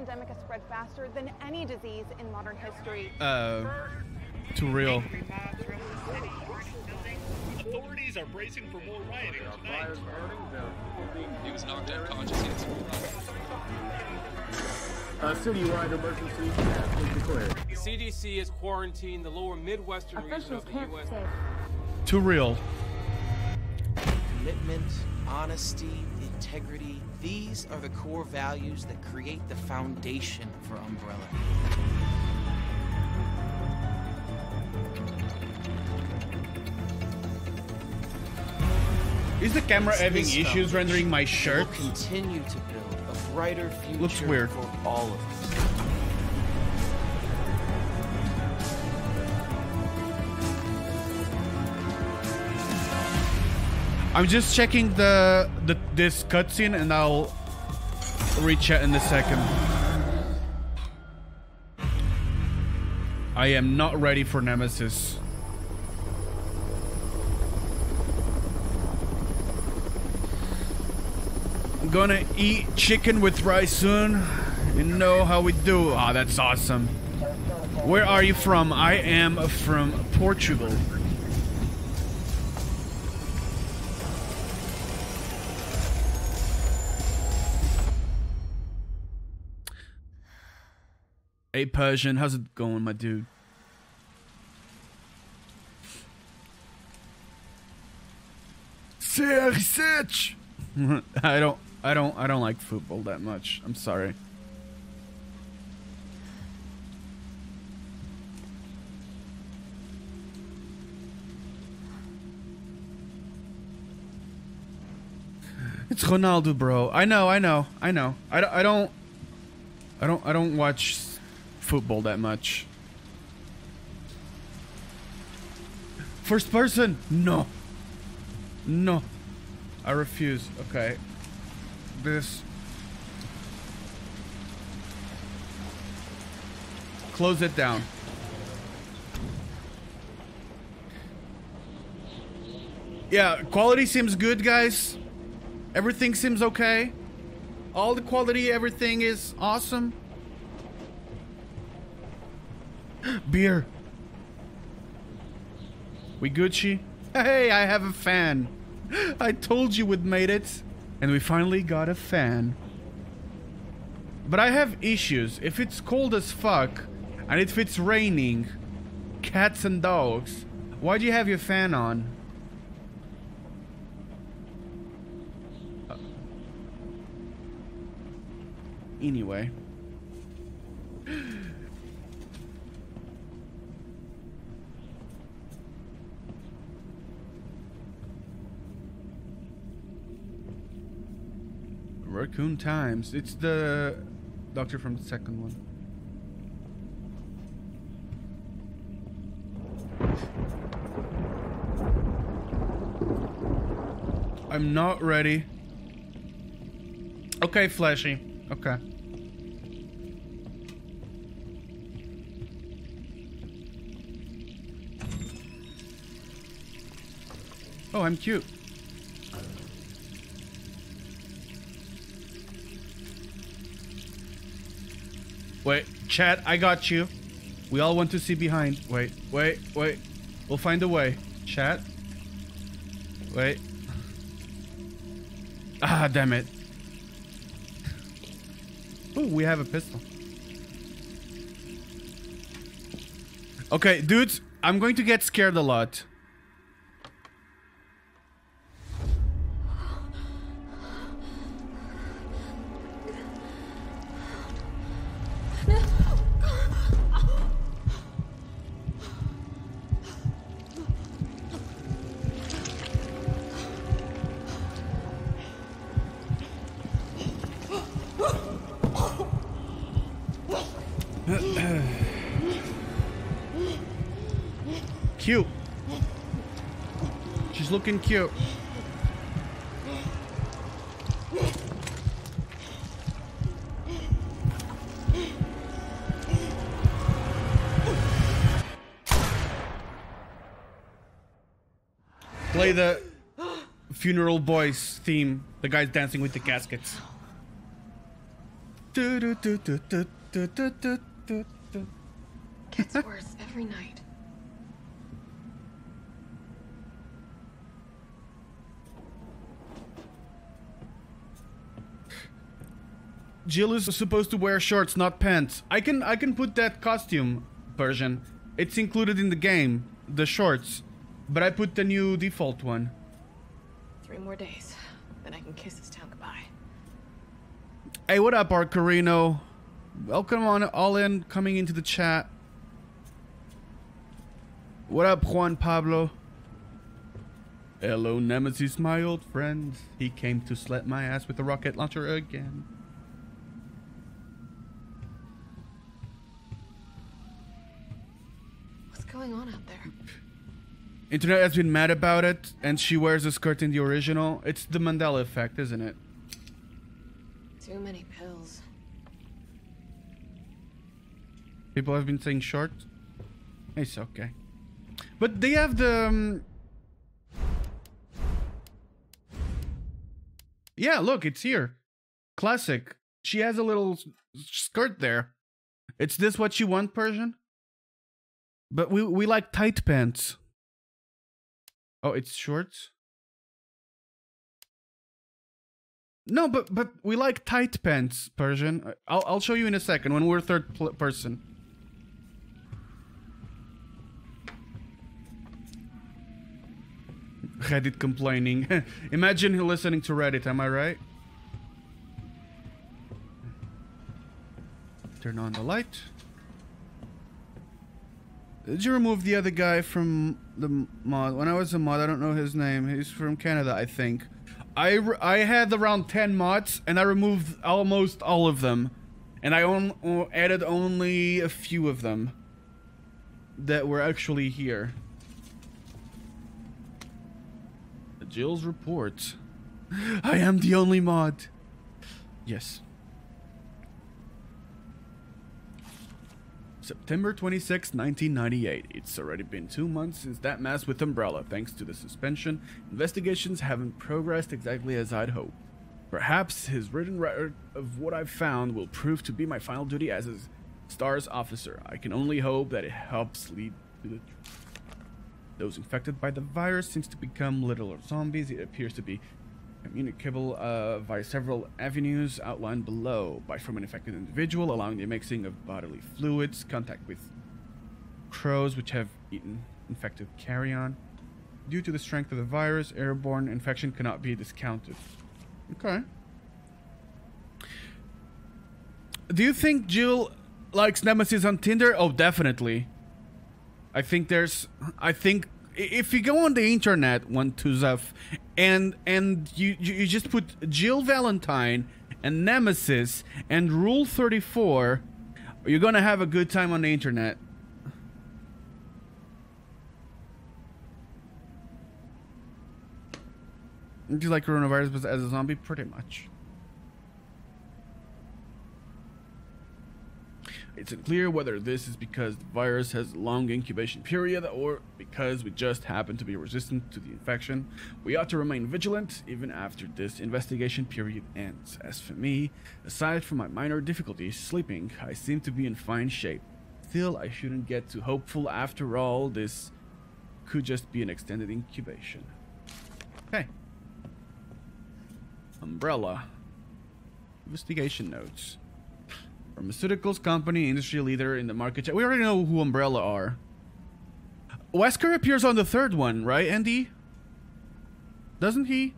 pandemic has spread faster than any disease in modern history. Uh, too real. Authorities are bracing for more rioting tonight. He was knocked unconscious. He had A citywide emergency has been declared. CDC has quarantined the lower Midwestern region of the U.S. Too real. Commitment, honesty, integrity, these are the core values that create the foundation for Umbrella. Is the camera It's having issues rendering my shirt? We'll continue to build a brighter future Looks weird. for all of us. I'm just checking the, the this cutscene and I'll reach it in a second. I am not ready for Nemesis. I'm gonna eat chicken with rice soon. You know how we do. Ah, that's awesome. Where are you from? I am from Portugal. Hey Persian, how's it going, my dude? CR7. I don't I don't I don't like football that much. I'm sorry. It's Ronaldo, bro. I know, I know, I know. I, I don't I don't I don't watch football that much. First person? No. No. I refuse. Okay. This Close it down. Yeah, quality seems good, guys. Everything seems okay. All the quality, everything is awesome. Beer. We Gucci? Hey, I have a fan. I told you we'd made it. And we finally got a fan. But I have issues. If it's cold as fuck, and if it's raining, cats and dogs, why do you have your fan on? Uh, Anyway. Raccoon Times. It's the doctor from the second one. I'm not ready. Okay, Flashy. Okay. Oh, I'm cute. Chat, I got you. We all want to see behind. Wait, wait, wait. We'll find a way. Chat. Wait. Ah, damn it. Oh, we have a pistol. Okay, dudes, I'm going to get scared a lot. cute. She's looking cute. Play the funeral boys theme. The guy's dancing with the caskets. Gets worse every night. Jill is supposed to wear shorts, not pants. I can I can put that costume version. It's included in the game, the shorts. But I put the new default one. Three more days, then I can kiss this town goodbye. Hey, what up, Art Carino? Welcome on all in coming into the chat. What up, Juan Pablo? Hello, Nemesis, my old friend. He came to slap my ass with a rocket launcher again. What's going on out there? Internet has been mad about it, and she wears a skirt in the original. It's the Mandela effect, isn't it? Too many pills. People have been saying short. It's okay. But they have the... Um... Yeah, look, it's here. Classic. She has a little skirt there. It's this what you want, Persian? But we we like tight pants. Oh, it's shorts? No, but but we like tight pants, Persian. I'll I'll show you in a second when we're third person. Reddit complaining. Imagine listening to Reddit, am I right? Turn on the light. Did you remove the other guy from the mod? When I was a mod, I don't know his name. He's from Canada, I think. I, I had around 10 mods, and I removed almost all of them. And I on- added only a few of them that were actually here. Jill's report. I am the only mod. Yes. September 26, 1998. It's already been two months since that mess with Umbrella. Thanks to the suspension, investigations haven't progressed exactly as I'd hoped. Perhaps his written record of what I've found will prove to be my final duty as a STARS officer. I can only hope that it helps lead to the truth. Those infected by the virus seems to become little zombies. It appears to be communicable uh, via several avenues outlined below. By from an infected individual, allowing the mixing of bodily fluids, contact with crows which have eaten infected carrion. Due to the strength of the virus, airborne infection cannot be discounted. Okay. Do you think Jill likes Nemesis on Tinder? Oh, definitely. I think there's I think if you go on the internet one two stuff and and you, you just put Jill Valentine and Nemesis and Rule 34 you're going to have a good time on the internet. Do you like coronavirus as a zombie? Pretty much. It's unclear whether this is because the virus has a long incubation period or because we just happen to be resistant to the infection. We ought to remain vigilant even after this investigation period ends. As for me, aside from my minor difficulties sleeping, I seem to be in fine shape. Still, I shouldn't get too hopeful after all. This could just be an extended incubation. Okay. Umbrella. Investigation notes. Pharmaceuticals company, industry leader in the market. We already know who Umbrella are. Wesker appears on the third one, right, Andy? Doesn't he?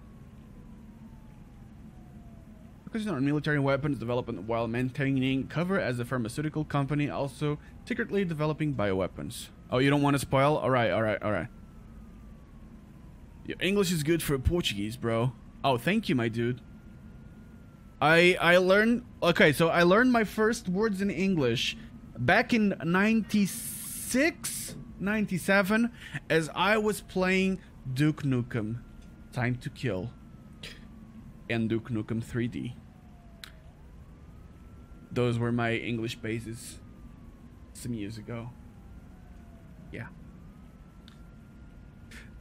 Focusing on military weapons development while maintaining cover as a pharmaceutical company, also secretly developing bioweapons. Oh, you don't want to spoil? Alright, alright, alright. Your English is good for Portuguese, bro. Oh, thank you, my dude. I I learned okay, so I learned my first words in English back in 96, 97 as I was playing Duke Nukem Time to Kill and Duke Nukem 3D. Those were my English bases some years ago. Yeah.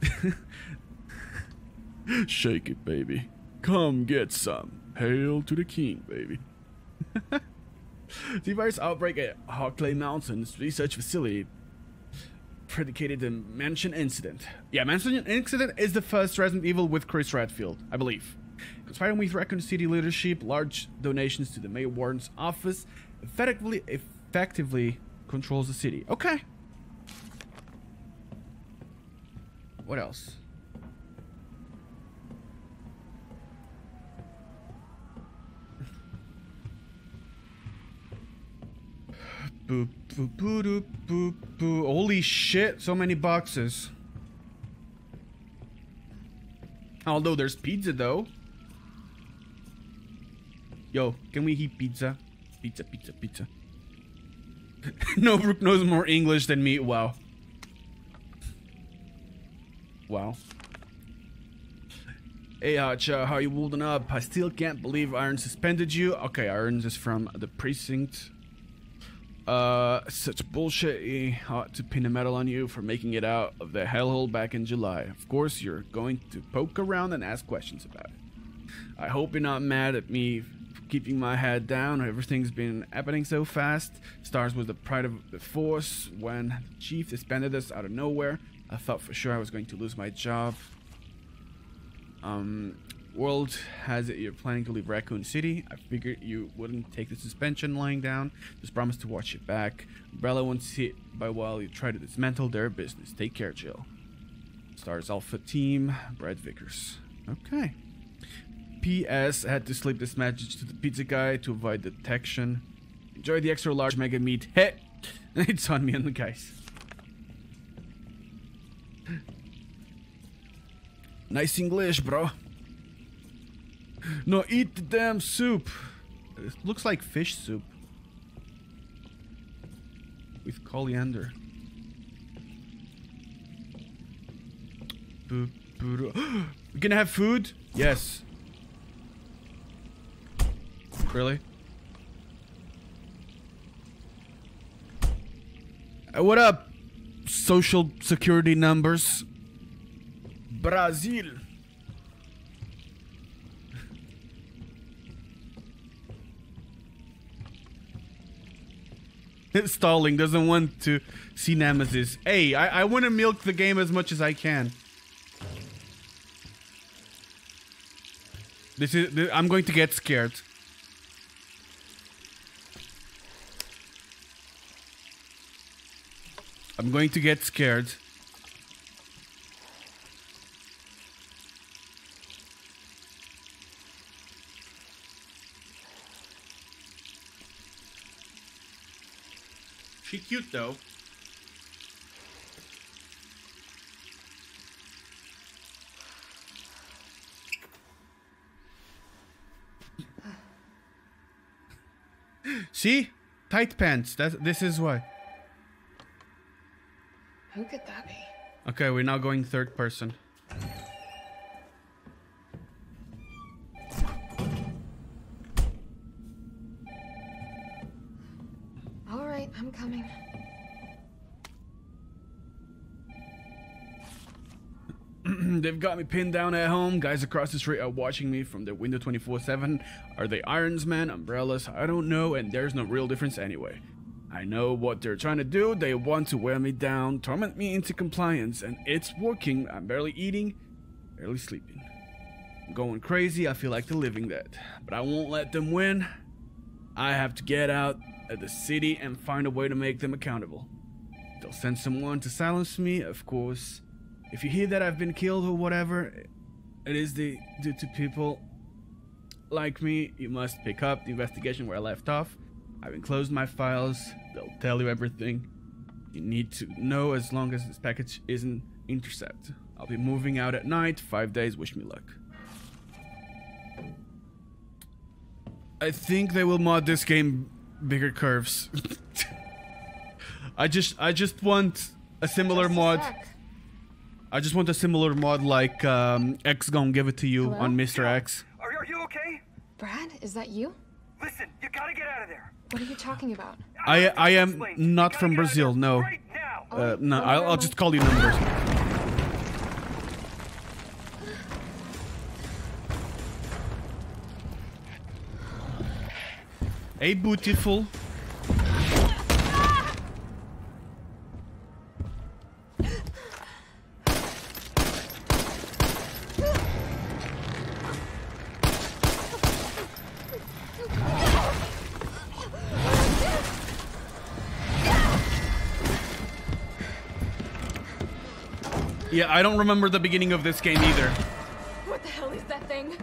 Shake it, baby. Come get some. Hail to the king, baby. the virus outbreak at Arklay Mountains Research Facility predicated the Mansion Incident. Yeah, Mansion Incident is the first Resident Evil with Chris Redfield, I believe. Conspiring with Raccoon City leadership, large donations to the Mayor Warren's office effectively effectively controls the city. Okay. What else? Boop, boop, boop, boop, boop, boop. Holy shit, so many boxes. Although there's pizza though. Yo, can we eat pizza? Pizza, pizza, pizza. no, Brooke knows more English than me. Wow. Wow. Hey, Hotch, uh, how you holding up? I still can't believe Irons suspended you. Okay, Irons is from the precinct. Uh, such bullshit. He ought to pin a medal on you for making it out of the hellhole back in July. Of course, you're going to poke around and ask questions about it. I hope you're not mad at me for keeping my head down. Everything's been happening so fast. Stars was the pride of the force. When the chief disbanded us out of nowhere, I thought for sure I was going to lose my job. Um, World has it you're planning to leave Raccoon City. I figured you wouldn't take the suspension lying down. Just promise to watch it back. Umbrella won't see it by while you try to dismantle their business. Take care, Jill. Stars Alpha Team, Brad Vickers. Okay. P.S. I had to slip this message to the pizza guy to avoid detection. Enjoy the extra large mega meat. Hey! It's on me and the guys. Nice English, bro. No, eat the damn soup. It looks like fish soup. With coriander. We're gonna have food? Yes. Really? Uh, what up, social security numbers? Brazil. Stalling doesn't want to see Nemesis. Hey, I, I want to milk the game as much as I can. This is. th- I'm going to get scared. I'm going to get scared. She cute though. See? Tight pants. That this is why. Who could that be? Okay, we're now going third person. Got me pinned down at home. Guys across the street are watching me from their window 24 7. Are they Irons Man, umbrellas? I don't know, and there's no real difference anyway. I know what they're trying to do. They want to wear me down, torment me into compliance, and it's working. I'm barely eating, barely sleeping. I'm going crazy. I feel like living dead. But I won't let them win. I have to get out of the city and find a way to make them accountable. They'll send someone to silence me, of course. If you hear that I've been killed or whatever, it is the, due to people like me. You must pick up the investigation where I left off. I've enclosed my files. They'll tell you everything you need to know as long as this package isn't intercept. I'll be moving out at night. Five days. Wish me luck. I think they will mod this game bigger curves. I just I just want a similar mod. I just want a similar mod like um, X gonna give it to you Hello? on Mr. X. Are, are you okay? Brad, is that you? Listen, you gotta get out of there. What are you talking about? I I am Explain. Not from get out of Brazil. No. Right now. Uh, no, Oh, I'll, I'll just call you numbers. A beautiful. Yeah, I don't remember the beginning of this game either. What the hell is that thing?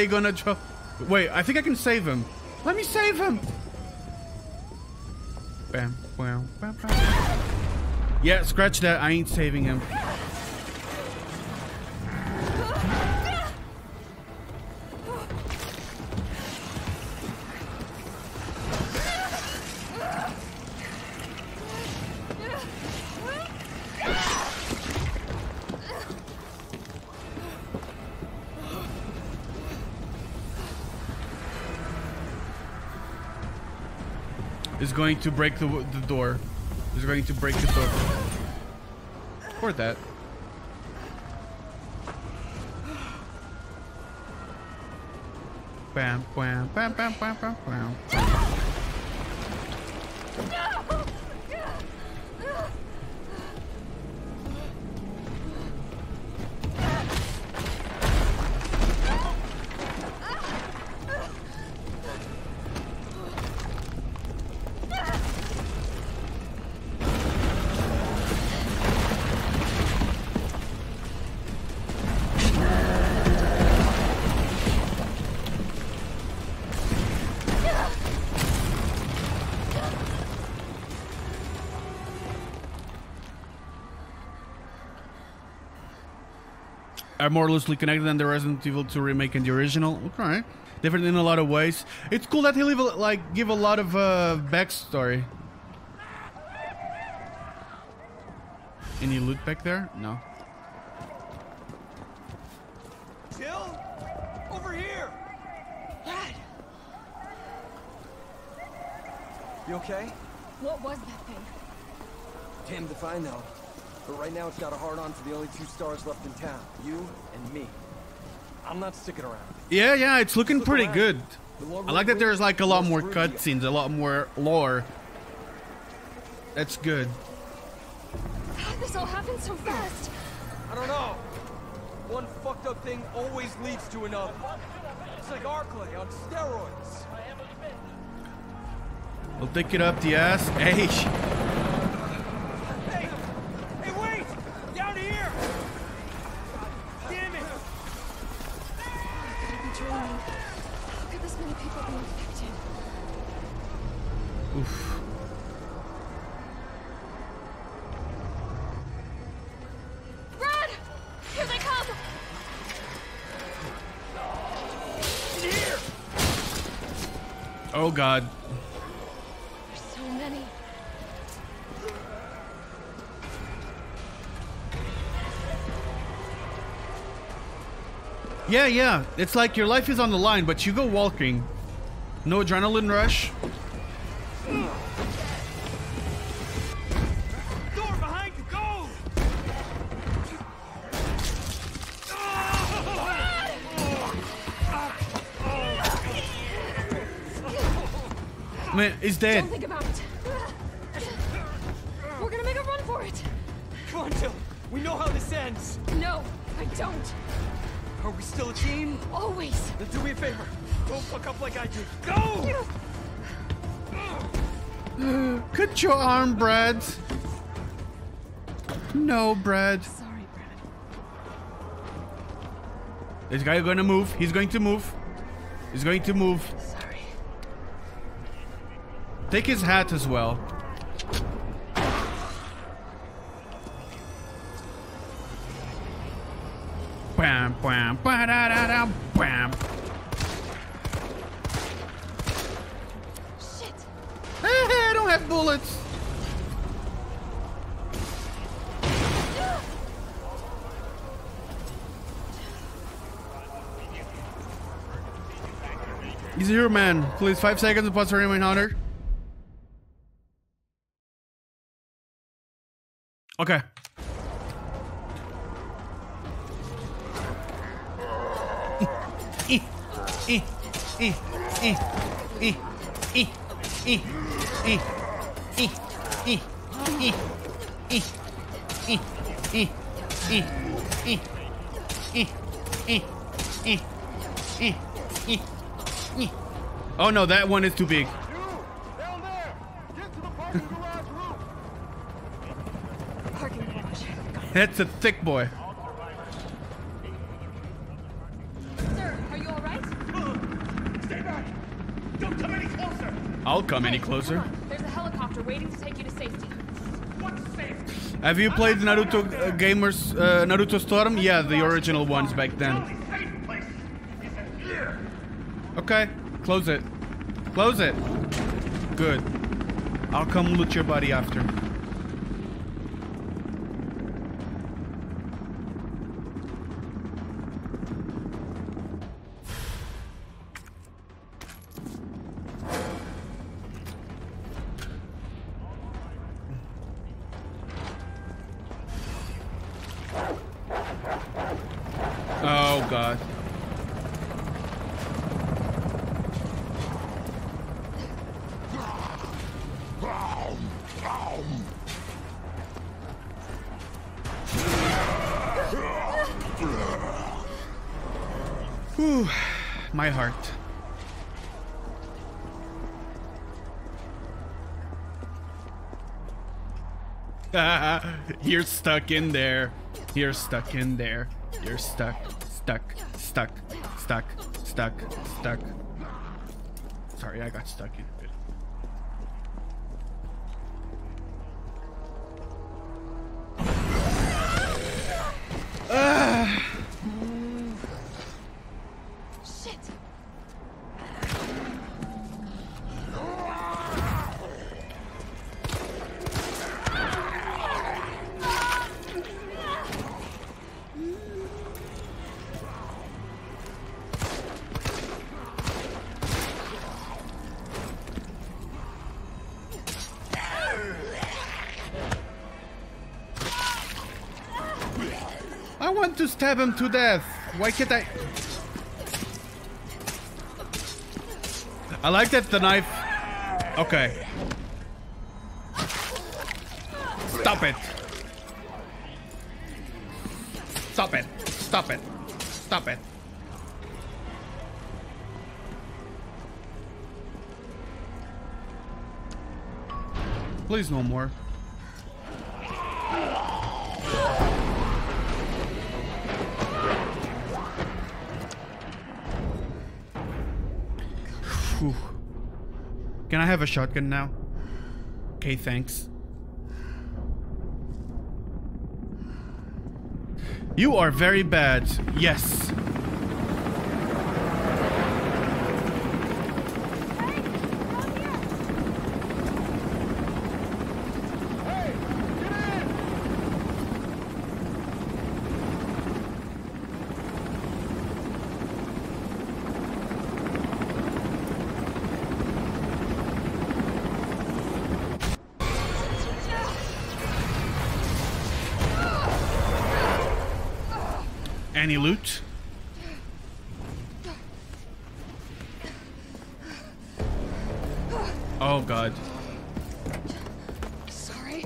You gonna drop. Wait, I think I can save him. Let me save him. Bam, bam, bam, bam. Yeah, scratch that. I ain't saving him. Going to break the the door. Is going to break the door. Or that. Bam, bam, bam, bam, bam, bam, bam. Are more loosely connected than the Resident Evil 2 remake and the original. Okay, different in a lot of ways. It's cool that he leave like give a lot of uh, backstory. Any loot back there? No. Jill? Over here! Brad, You okay? what was that thing? Damned if I know. But right now it's got a hard on for the only two stars left in town. You and me. I'm not sticking around. Yeah, yeah, it's looking Look pretty around. good. I like that there's like a lot more more screwed we are. cutscenes, a lot more lore. That's good. How'd this all happen so fast? I don't know. One fucked up thing always leads to another. It's like Arklay on steroids. We'll take it up the ass. Hey, Hey! God. There's so many. Yeah, yeah. It's like your life is on the line, but you go walking. No adrenaline rush. He's dead. Don't think about it. We're gonna make a run for it. Come on, Jill. We know how this ends. No, I don't. Are we still a team? Always. Then do me a favor. Don't fuck up like I did. Go! Cut your arm, Brad. No, Brad. Sorry, Brad. This guy gonna move. He's going to move. He's going to move. Take his hat as well. Bam, bam, ba-da-da-da, bam. Shit. I don't have bullets. He's a hero man. Please, five seconds for anyone hunter. Eh. Oh no, that one is too big. Down there! Get to the parking garage roof! Parking garage. That's a thick boy. Sir, are you all right? Stay back! Don't come any closer! I'll come any closer. Come. There's a helicopter waiting to take you to safety. What's safe? Have you played Naruto uh, Gamers uh, Naruto Storm? Yeah, the original ones back then. only safe place is in here! Okay, close it. Close it. Good. I'll come loot your body after. Whew, my heart. You're stuck in there. You're stuck in there. You're stuck, stuck, stuck, stuck, stuck, stuck. Sorry, I got stuck in want to stab him to death. Why can't I? I like that the knife. Okay. Stop it. Stop it. Stop it. Stop it. Please no more. Have a shotgun now? Okay, thanks. You are very bad. Yes. Any loot? Oh god. Sorry.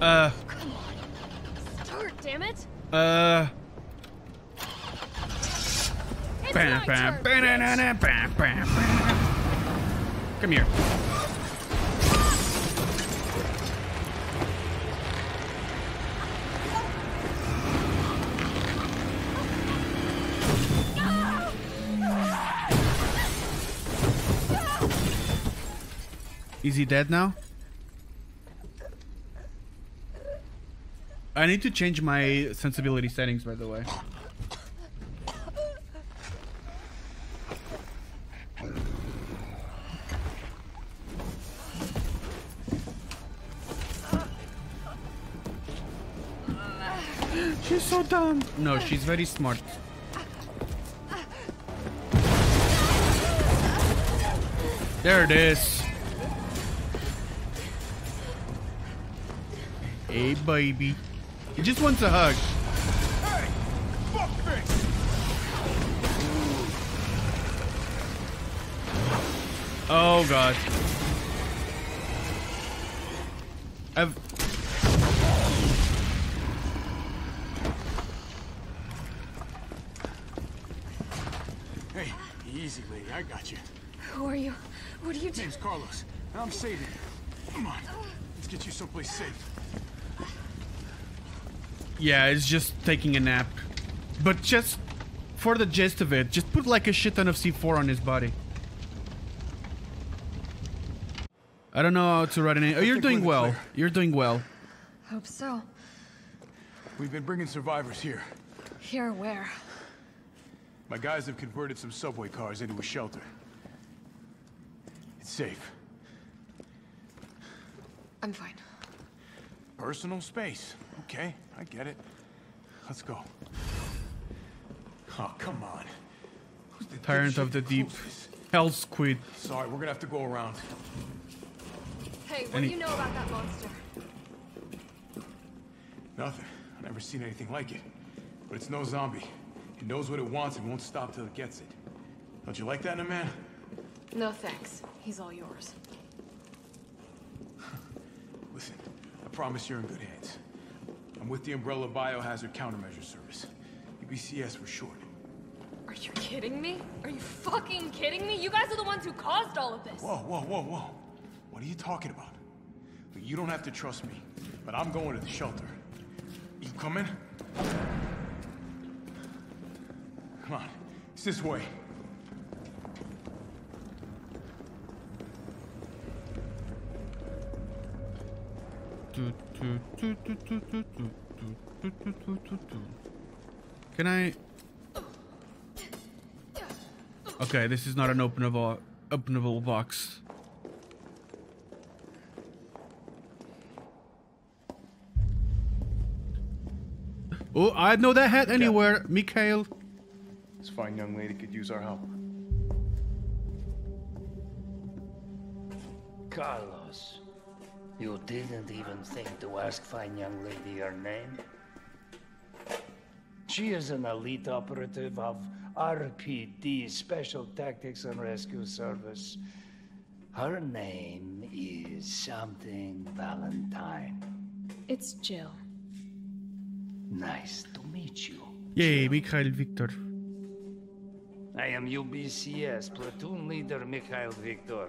Uh, Start, damn it! uh. Bam, bam, bam, bam, bam, bam, bam. Come here. Is he dead now? I need to change my sensibility settings, by the way. She's so dumb. No, she's very smart. There it is. Hey, baby. He just wants a hug. Hey! Fuckface! Oh, God. I've... Hey, easy, lady. I got you. Who are you? What are you doing? Name's Carlos, I'm saving you. Come on, let's get you someplace safe. Yeah, it's just taking a nap. But just for the gist of it, just put like a shit ton of C4 on his body. I don't know how to write an. Oh, you're doing well. clear. You're doing well. Hope so. We've been bringing survivors here. Here, where? My guys have converted some subway cars into a shelter. It's safe. I'm fine. Personal space. Okay, I get it. Let's go. Oh, come on. Who's the Tyrant of the deep. closed? Hell squid. Sorry, we're gonna have to go around. Hey, what Any- do you know about that monster? Nothing. I've never seen anything like it. But it's no zombie. It knows what it wants and won't stop till it gets it. Don't you like that in a man? No thanks. He's all yours. Listen, I promise you're in good hands. With the Umbrella Biohazard Countermeasure Service. UBCS for short. Are you kidding me? Are you fucking kidding me? You guys are the ones who caused all of this. Whoa, whoa, whoa, whoa. What are you talking about? Look, You don't have to trust me, but I'm going to the shelter. You coming? Come on, it's this way. Can I? Okay, this is not an openable openable box. Oh, I'd know that hat anywhere, Mikhail. This fine young lady could use our help. Carlos, you didn't even think to ask fine young lady her name? She is an elite operative of RPD, Special Tactics and Rescue Service. Her name is something Valentine. It's Jill. Nice to meet you. Yay, Mikhail Victor. I am UBCS, platoon leader Mikhail Victor.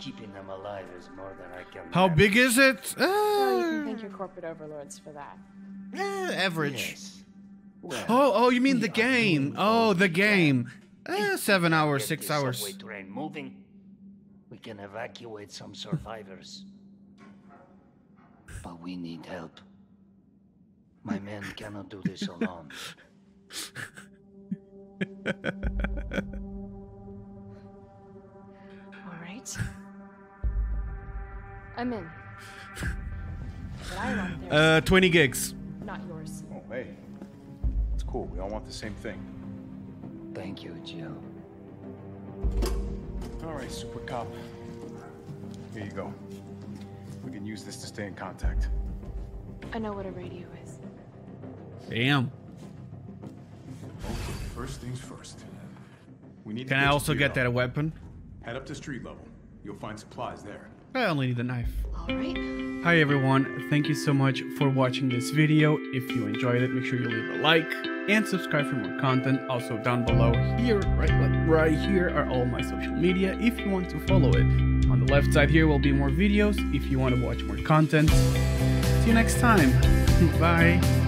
keeping them alive is more than I can. How manage. big is it? Well, you can Uh, thank your corporate overlords for that. eh, average. Yes. Well, Oh, oh, you mean the game? Oh, the game. If seven hours, six hours. subway train moving. We can evacuate some survivors. but we need help. My men cannot do this alone. All right. I'm in. But I want theirs, Uh, 20 gigs. not yours. Oh, hey. It's cool. We all want the same thing. Thank you, Jill. All right, Super Cop. Here you go. We can use this to stay in contact. I know what a radio is. Damn. Okay, first things first. We need to Can I also get up. that weapon? Head up to street level. You'll find supplies there. I only need a knife. All right. Hi everyone, thank you so much for watching this video. If you enjoyed it, make sure you leave a like and subscribe for more content. Also down below here, right like right here are all my social media if you want to follow it. On the left side here will be more videos if you want to watch more content. See you next time. Bye.